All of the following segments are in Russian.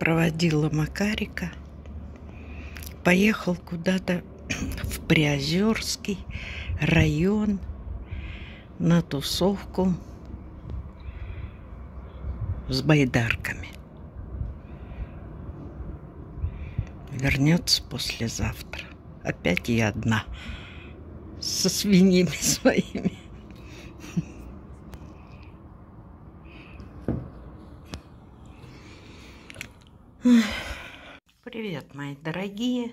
проводила Макарика. Поехал куда-то в Приозерский район на тусовку с байдарками. Вернется послезавтра. Опять я одна со свиньями своими. Привет, мои дорогие.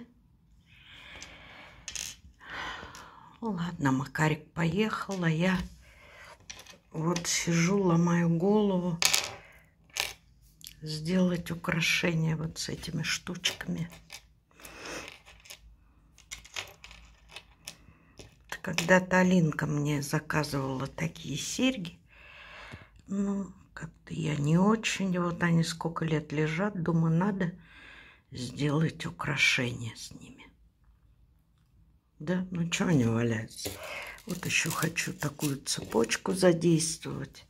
Ладно, Макарик поехал, а я вот сижу, ломаю голову сделать украшение вот с этими штучками. Когда-то Алинка мне заказывала такие серьги. Ну, как-то я не очень. Вот они сколько лет лежат. Думаю, надо сделать украшение с ними. Да, ну что они валяются? Вот еще хочу такую цепочку задействовать.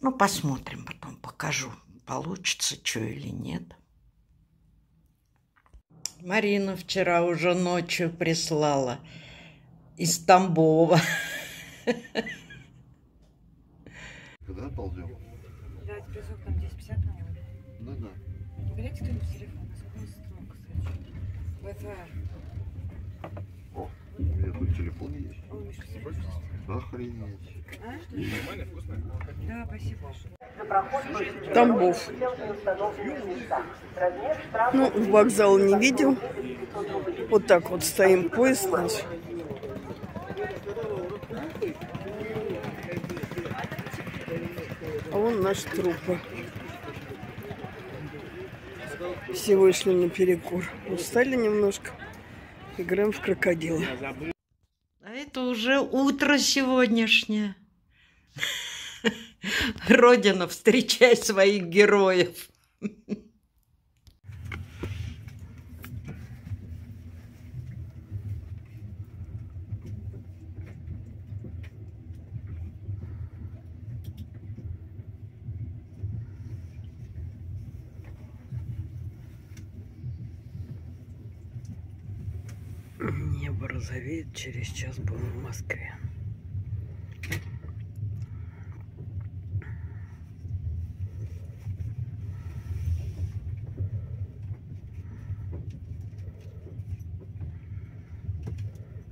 Ну, посмотрим, потом покажу, получится что или нет. Марина вчера уже ночью прислала из Тамбова. Когда ползем? Тебе сколько там 10-50 на улице? Ну да. Берите кто-нибудь телефон, особенно строго, кстати. Wi-Fi. О, у меня тут телефон есть. Миша, серьезно? Охренеть. А? Да, спасибо. Тамбов. Ну, вокзал не видел. Вот так вот стоим, поезд наш. А вон наши трупы. Все вышли на перекур. Устали немножко. Играем в крокодила. А это уже утро сегодняшнее. Родина, встречай своих героев. Через час будем в Москве.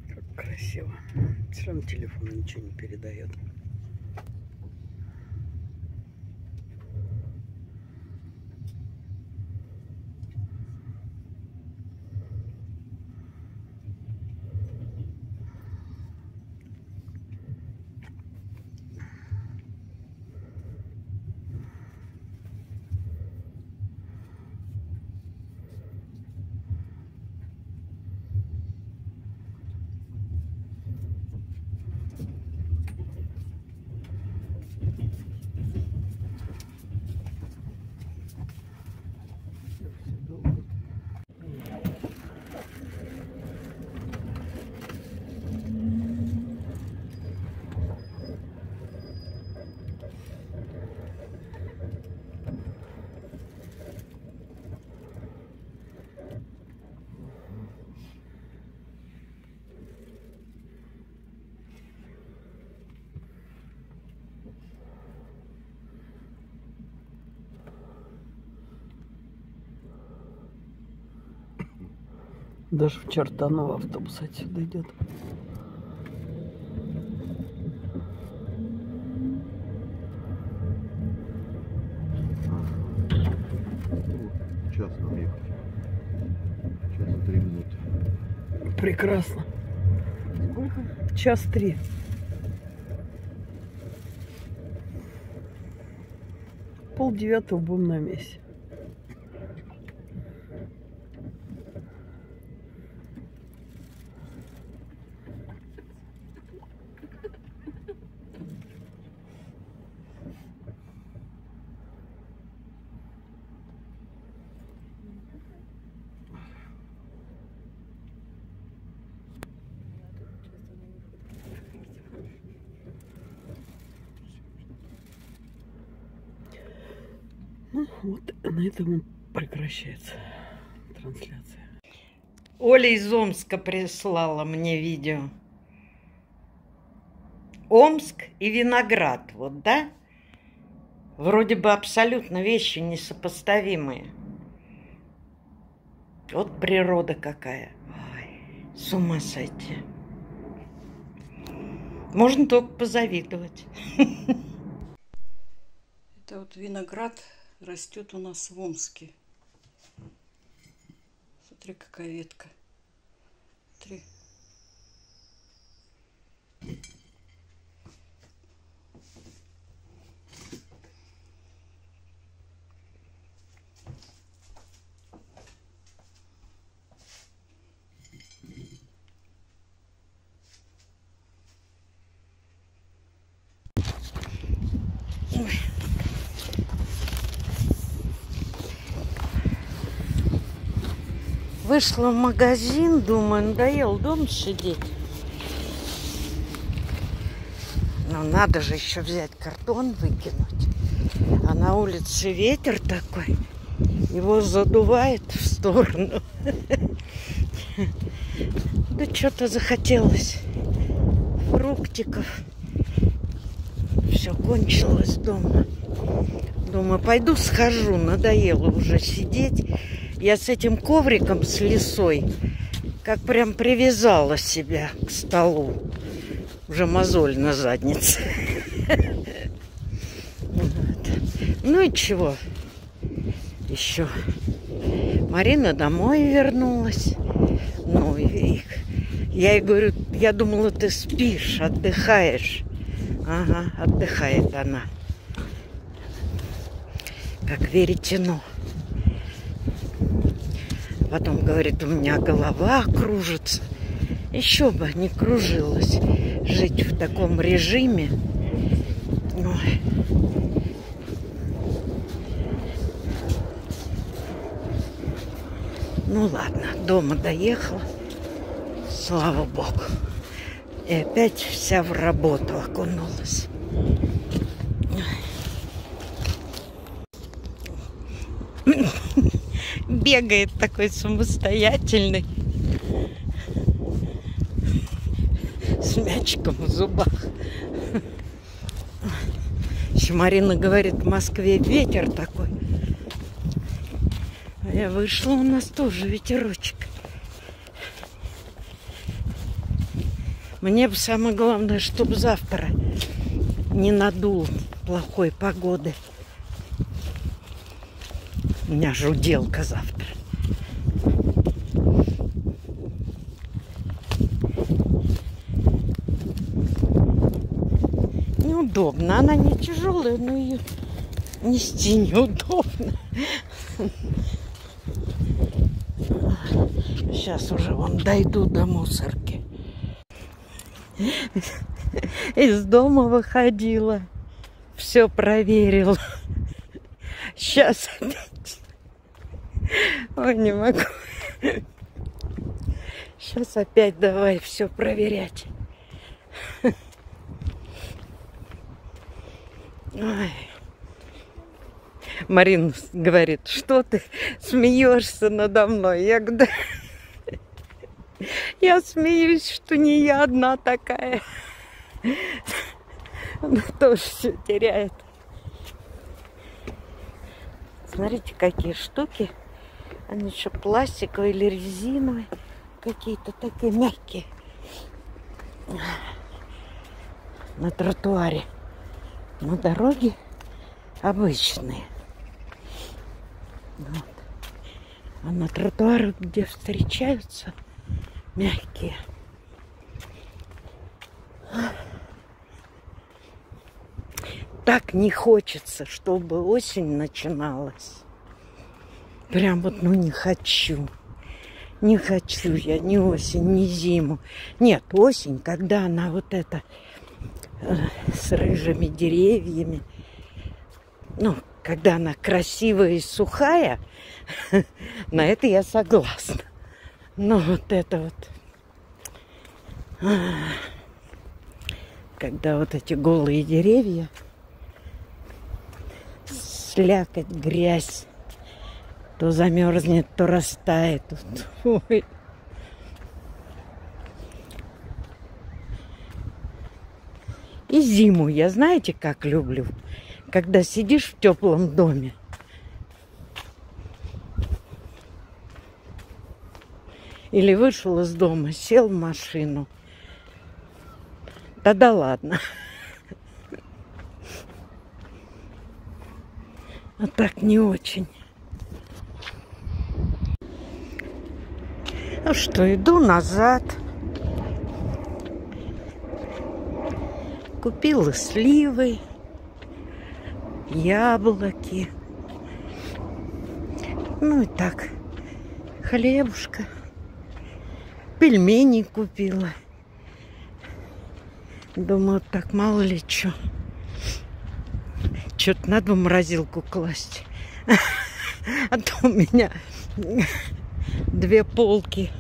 Как красиво. Все равно телефон ничего не передает. Даже в Чертаново автобус отсюда идет. Час нам ехать. Час и три минуты. Прекрасно. Сколько? Час три. Пол девятого будем на месте. Мы Прекращается трансляция. Оля из Омска прислала мне видео. Омск и виноград, вот, да? Вроде бы абсолютно вещи несопоставимые. Вот природа какая. Ой, с ума сойти. Можно только позавидовать. Это вот виноград растет у нас в Омске. Смотри, какая ветка. Смотри. Вышла в магазин, думаю, надоел дома сидеть. Но надо же еще взять картон, выкинуть. А на улице ветер такой, его задувает в сторону. Да что-то захотелось фруктиков. Все кончилось дома. Думаю, пойду схожу, надоело уже сидеть. Я с этим ковриком с лесой как прям привязала себя к столу. Уже мозоль на заднице. Ну и чего? Еще. Марина домой вернулась. Ну, и я ей говорю, я думала, ты спишь, отдыхаешь. Ага, отдыхает она. Как веретено. Потом говорит, у меня голова кружится. Еще бы не кружилась жить в таком режиме. Ой. Ну ладно, дома доехала. Слава Богу. И опять вся в работу окунулась. Бегает такой самостоятельный. С мячиком в зубах. Еще Марина говорит, в Москве ветер такой. А я вышла, у нас тоже ветерочек. Мне бы самое главное, чтобы завтра не надул плохой погоды. Меня же уделка завтра. Неудобно. Она не тяжелая, но ее нести неудобно. Сейчас уже вон дойду до мусорки. Из дома выходила. Все проверила. Сейчас опять. Ой, не могу. Сейчас опять давай все проверять. Ой. Марина говорит, что ты смеешься надо мной? Я говорю, я смеюсь, что не я одна такая. Она тоже все теряет. Смотрите, какие штуки. Они еще пластиковые или резиновые. Какие-то такие мягкие. На тротуаре. На дороге обычные. Вот. А на тротуарах, где встречаются, мягкие. Так не хочется, чтобы осень начиналась. Прям вот, ну, не хочу. Не хочу я ни осень, ни зиму. Нет, осень, когда она вот эта э, с рыжими деревьями. Ну, когда она красивая и сухая, на это я согласна. Но вот это вот, когда вот эти голые деревья, слякоть, грязь, То замерзнет, то растает. Ой. И зиму я знаете, как люблю? Когда сидишь в теплом доме. Или вышел из дома, сел в машину. Да-да ладно. А так не очень. Ну что, иду назад. Купила сливы, яблоки. Ну и так, хлебушка. Пельмени купила. Думаю, так мало ли что. Что-то надо в морозилку класть. А то у меня две полки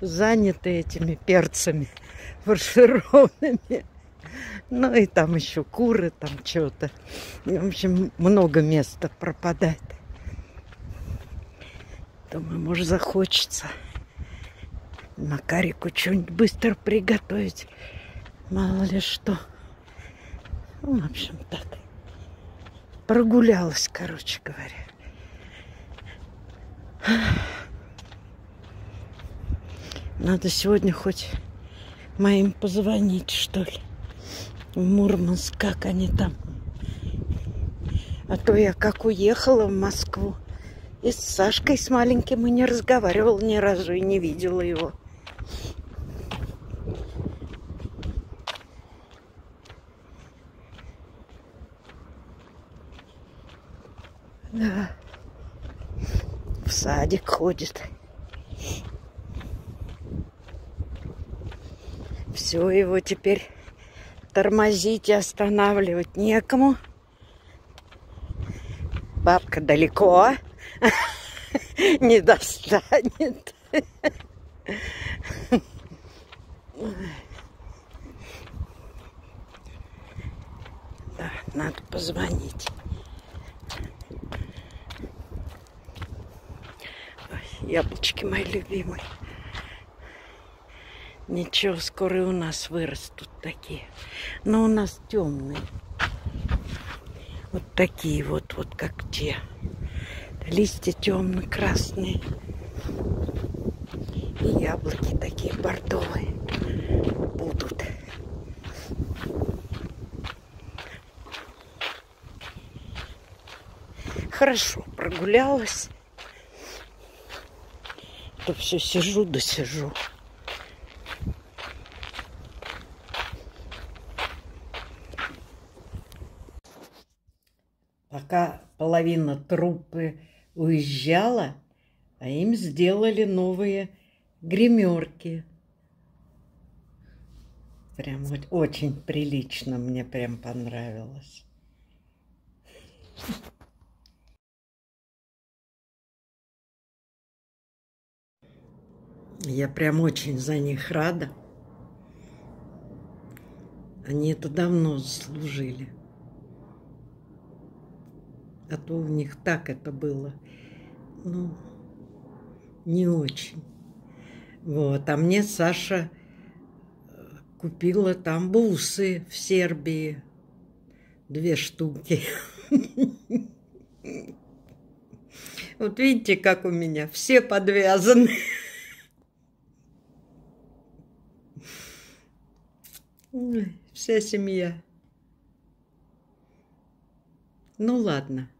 заняты этими перцами фаршированными. Ну и там еще куры, там что-то. В общем, много места пропадает. Думаю, может, захочется Макарику что-нибудь быстро приготовить. Мало ли что. Ну, в общем, так. Прогулялась, короче говоря. Надо сегодня хоть моим позвонить, что ли. В Мурманск, как они там. А то я как уехала в Москву. И с Сашкой, с маленьким, и не разговаривала ни разу, и не видела его. Да. В садик ходит. Все, его теперь тормозить и останавливать некому. Бабка далеко. Не достанет. Да, надо позвонить. Яблочки мои любимые. Ничего, скоро у нас вырастут такие. Но у нас темные. Вот такие вот, вот как те. Листья темно-красные. И яблоки такие бордовые будут. Хорошо прогулялась. То все сижу да сижу. Половина труппы уезжала, а им сделали новые гримерки. Прям вот очень прилично, мне прям понравилось. Я прям очень за них рада. Они это давно заслужили. А то у них так это было. Ну, не очень. Вот. А мне Саша э, купила там бусы в Сербии. Две штуки. Вот видите, как у меня все подвязаны. Вся семья. Ну ладно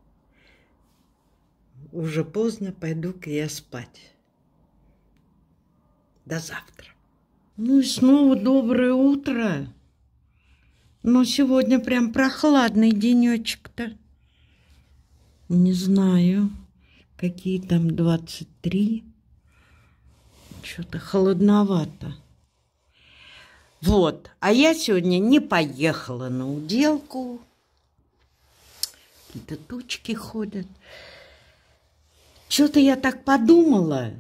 уже поздно, пойду-ка я спать. До завтра. Ну и снова доброе утро. Но сегодня прям прохладный денечек-то. Не знаю, какие там 23. Что-то холодновато. Вот. А я сегодня не поехала на уделку. Какие-то тучки ходят. Что-то я так подумала.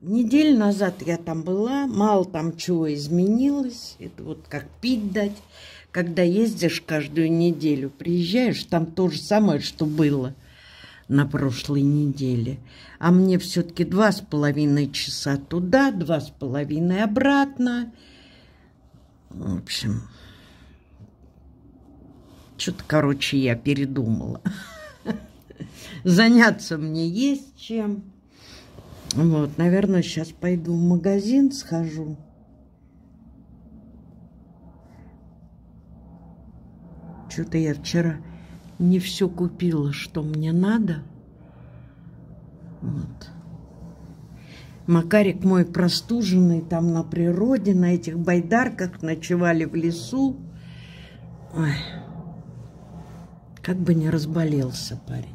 Неделю назад я там была, мало там чего изменилось. Это вот как пить дать. Когда ездишь каждую неделю, приезжаешь, там то же самое, что было. на прошлой неделе. А мне все-таки два с половиной часа туда, два с половиной обратно. В общем, что-то, короче, я передумала. Заняться мне есть чем. Вот, наверное, сейчас пойду в магазин, схожу. Что-то я вчера не все купила, что мне надо. Вот. Макарик мой простуженный там на природе, на этих байдарках ночевали в лесу. Ой. Как бы не разболелся парень.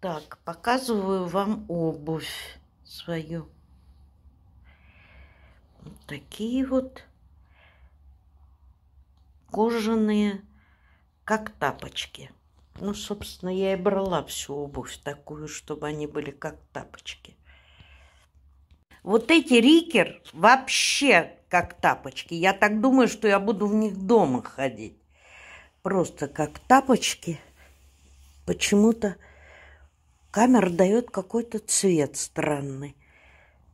Так, показываю вам обувь свою. Вот такие вот кожаные, как тапочки. Ну, собственно, я и брала всю обувь такую, чтобы они были как тапочки. Вот эти рикер вообще как тапочки. Я так думаю, что я буду в них дома ходить. Просто как тапочки. Почему-то Камера дает какой-то цвет странный.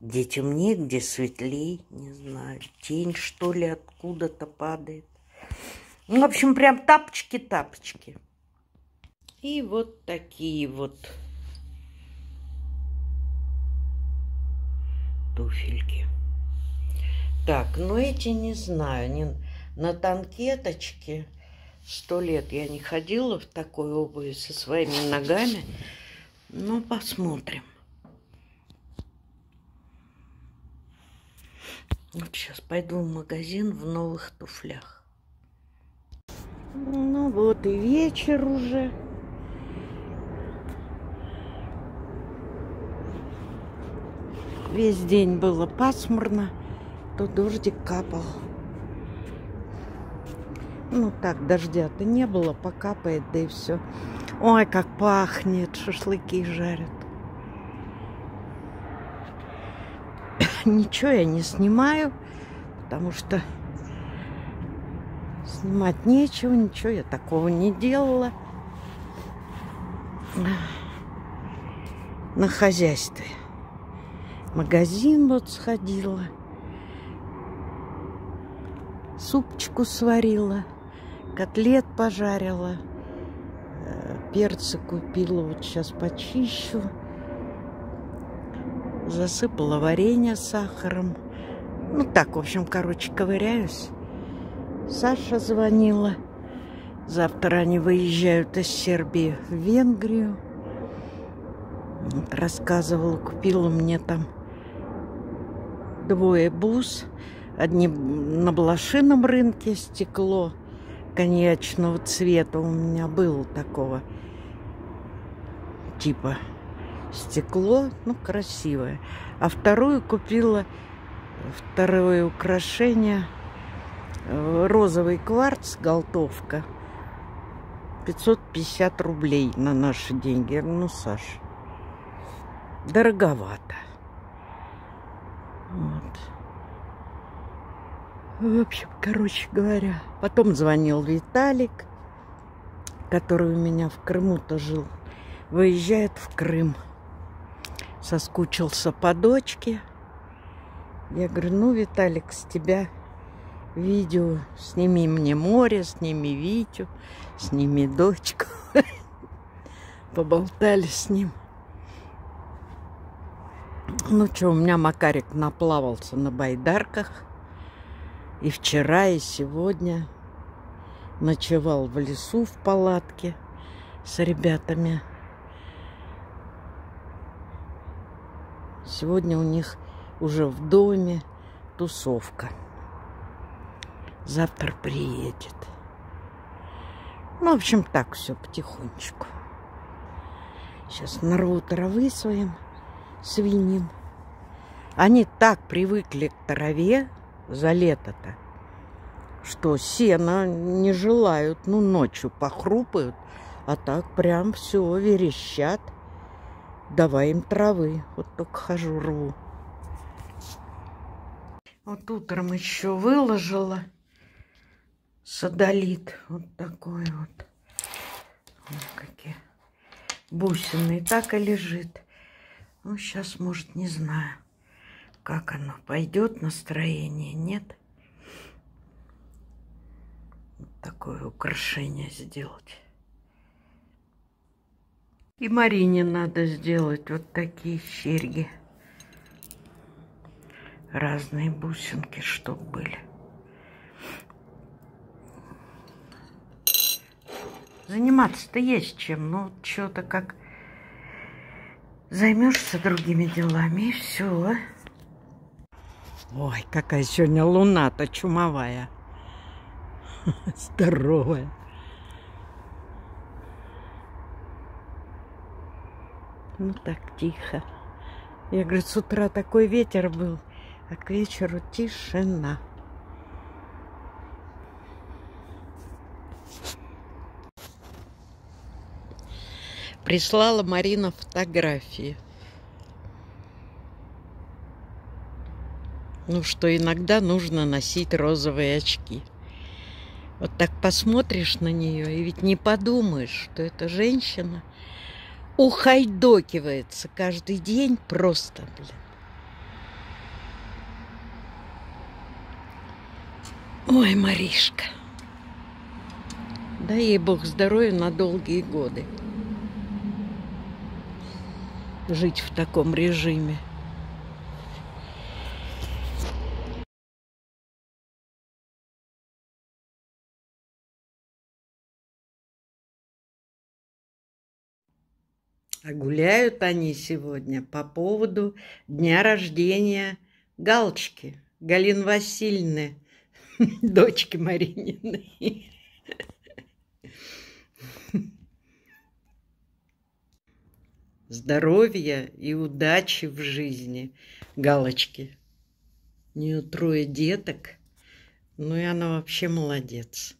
Где темнее, где светлей, не знаю. Тень, что ли, откуда-то падает. Ну, в общем, прям тапочки-тапочки. И вот такие вот туфельки. Так, ну эти не знаю, не, на танкеточке сто лет я не ходила в такой обуви со своими ногами. Ну, посмотрим. Вот сейчас пойду в магазин в новых туфлях. Ну вот и вечер уже. Весь день было пасмурно, то дождик капал. Ну так, дождя-то не было, покапает, да и все. Ой, как пахнет, шашлыки жарят. Ничего я не снимаю, потому что снимать нечего, ничего я такого не делала. На хозяйстве. Магазин вот сходила. Супчику сварила, котлет пожарила перца купила, вот сейчас почищу. Засыпала варенье сахаром. Ну так, в общем, короче, ковыряюсь. Саша звонила. Завтра они выезжают из Сербии в Венгрию. Рассказывала, купила мне там двое бус. Одни на блошином рынке стекло коньячного цвета у меня было такого типа стекло, ну, красивое. А вторую купила, второе украшение, э, розовый кварц, голтовка, 550 рублей на наши деньги. Ну, Саш, дороговато. Вот. В общем, короче говоря, потом звонил Виталик, который у меня в Крыму-то жил выезжает в Крым. Соскучился по дочке. Я говорю, ну, Виталик, с тебя видео. Сними мне море, сними Витю, сними дочку. Поболтали с ним. Ну что, у меня Макарик наплавался на байдарках. И вчера, и сегодня ночевал в лесу в палатке с ребятами. Сегодня у них уже в доме тусовка. Завтра приедет. Ну, в общем, так все потихонечку. Сейчас нарву травы своим свиньям. Они так привыкли к траве за лето-то, что сена не желают, ну, ночью похрупают, а так прям все верещат. Давай им травы. Вот только хожу, рву. Вот утром еще выложила садолит. Вот такой вот. вот какие бусины. И так и лежит. Ну, сейчас, может, не знаю, как оно пойдет, настроение, нет. Вот такое украшение сделать. И Марине надо сделать вот такие серьги. Разные бусинки, чтоб были. Заниматься-то есть чем, но что-то как займешься другими делами, и все. Ой, какая сегодня луна-то чумовая. Здоровая. Ну так тихо. Я говорю, с утра такой ветер был, а к вечеру тишина. Прислала Марина фотографии. Ну, что иногда нужно носить розовые очки. Вот так посмотришь на нее, и ведь не подумаешь, что эта женщина ухайдокивается каждый день просто, блин. Ой, Маришка. Дай ей Бог здоровья на долгие годы. Жить в таком режиме. А гуляют они сегодня по поводу дня рождения Галочки, Галины Васильевны, дочки Марининой. Здоровья и удачи в жизни Галочки. У нее трое деток, ну и она вообще молодец.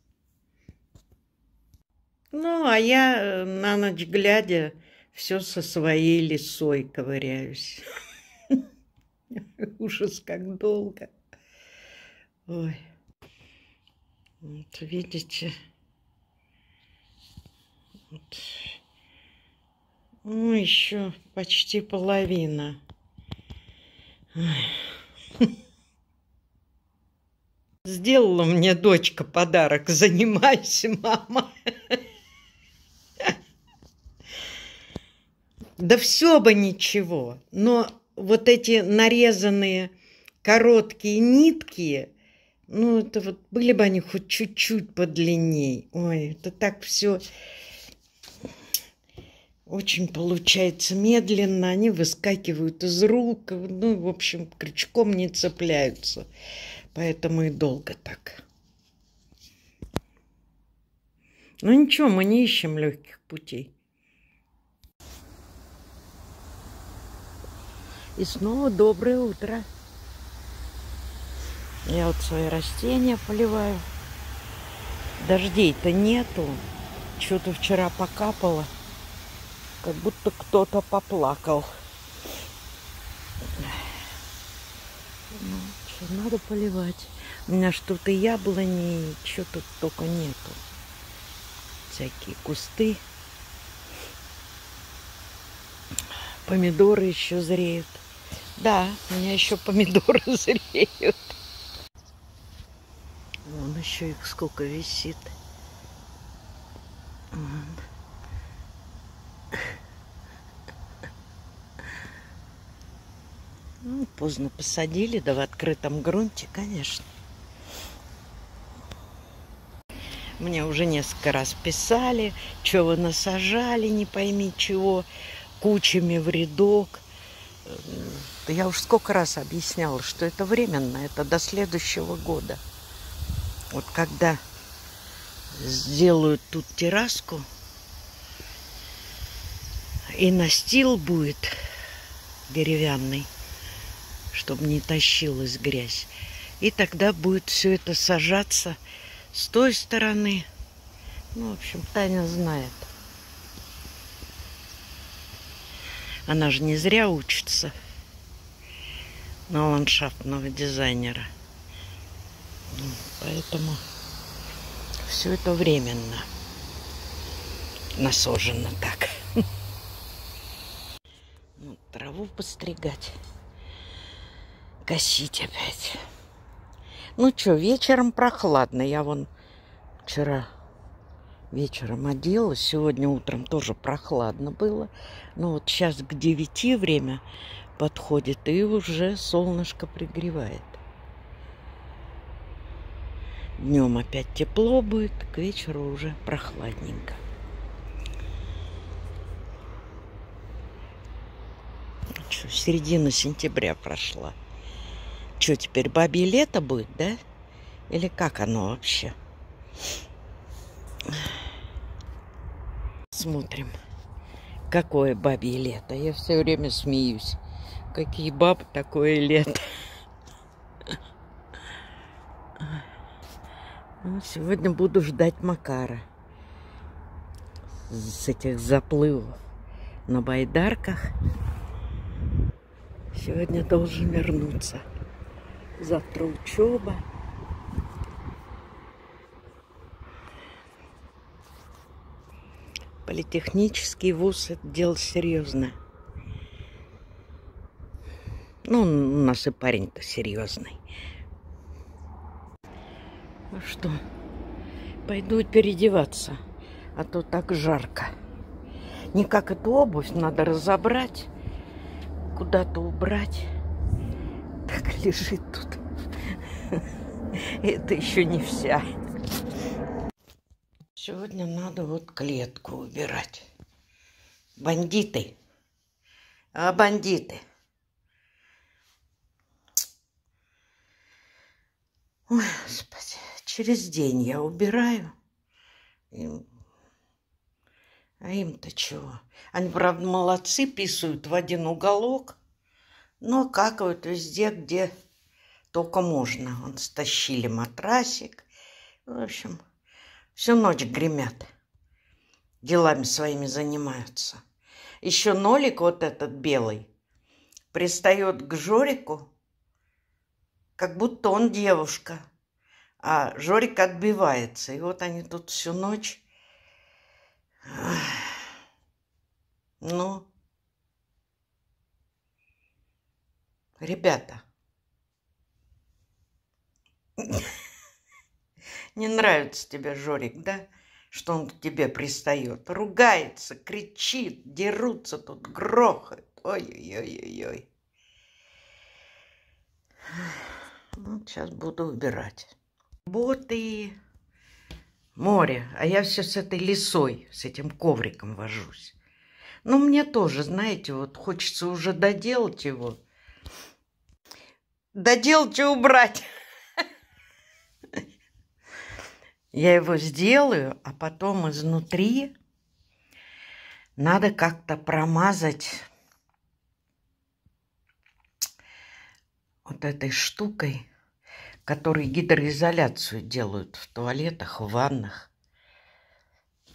Ну, а я э, на ночь глядя все со своей лисой ковыряюсь. Ужас, как долго. Ой. Вот видите. Вот. Ну, еще почти половина. Сделала мне дочка подарок. Занимайся, мама. Да все бы ничего, но вот эти нарезанные короткие нитки, ну, это вот были бы они хоть чуть-чуть подлинней. Ой, это так все очень получается медленно, они выскакивают из рук, ну, в общем, крючком не цепляются. Поэтому и долго так. Ну ничего, мы не ищем легких путей. И снова доброе утро. Я вот свои растения поливаю. Дождей-то нету. Что-то вчера покапало. Как будто кто-то поплакал. Ну, что, надо поливать. У меня что-то яблони, что тут только нету. Всякие кусты. Помидоры еще зреют. Да, у меня еще помидоры зреют. Вон еще их сколько висит. Ну, поздно посадили, да в открытом грунте, конечно. Мне уже несколько раз писали, что вы насажали, не пойми чего, кучами в рядок. Я уж сколько раз объясняла, что это временно, это до следующего года. Вот когда сделают тут терраску, и настил будет деревянный, чтобы не тащилась грязь. И тогда будет все это сажаться с той стороны. Ну, в общем, Таня знает. Она же не зря учится на ландшафтного дизайнера. Ну, поэтому все это временно насожено так. траву постригать. Косить опять. Ну что, вечером прохладно. Я вон вчера вечером оделась. Сегодня утром тоже прохладно было. Но вот сейчас к девяти время подходит, и уже солнышко пригревает. Днем опять тепло будет, к вечеру уже прохладненько. Что, середина сентября прошла. Что, теперь бабье лето будет, да? Или как оно вообще? Смотрим, какое бабье лето. Я все время смеюсь. Какие бабы, такое лето. Ну, сегодня буду ждать Макара с этих заплывов на байдарках. Сегодня должен вернуться. Завтра учеба. Политехнический вуз – это дело серьезное. Ну, у нас и парень-то серьезный. Ну что, пойду переодеваться, а то так жарко. Никак эту обувь надо разобрать, куда-то убрать. Так лежит тут. Это еще не вся. Сегодня надо вот клетку убирать. Бандиты. А бандиты. Ой, господи, через день я убираю. Им... А им-то чего? Они, правда, молодцы, писают в один уголок, но какают везде, где только можно. Он стащили матрасик. В общем, всю ночь гремят. Делами своими занимаются. Еще нолик вот этот белый пристает к Жорику, как будто он девушка. А Жорик отбивается. И вот они тут всю ночь. Ну, ребята, не нравится тебе Жорик, да? Что он к тебе пристает. Ругается, кричит, дерутся тут, грохает. Ой-ой-ой-ой-ой. Ну, сейчас буду убирать. Боты, море. А я все с этой лисой, с этим ковриком вожусь. Ну, мне тоже, знаете, вот хочется уже доделать его. Доделать и убрать. Я его сделаю, а потом изнутри надо как-то промазать вот этой штукой, которой гидроизоляцию делают в туалетах, в ваннах.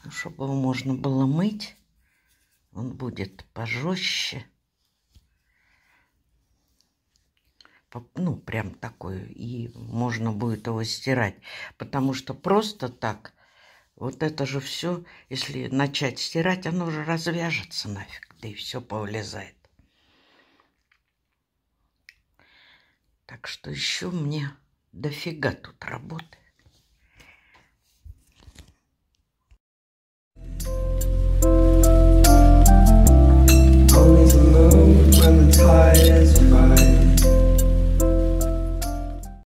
Чтобы его можно было мыть, он будет пожестче. ну, прям такой, и можно будет его стирать. Потому что просто так, вот это же все, если начать стирать, оно же развяжется нафиг, да и все повлезает. Так что еще мне дофига тут работы. Always alone when the tide is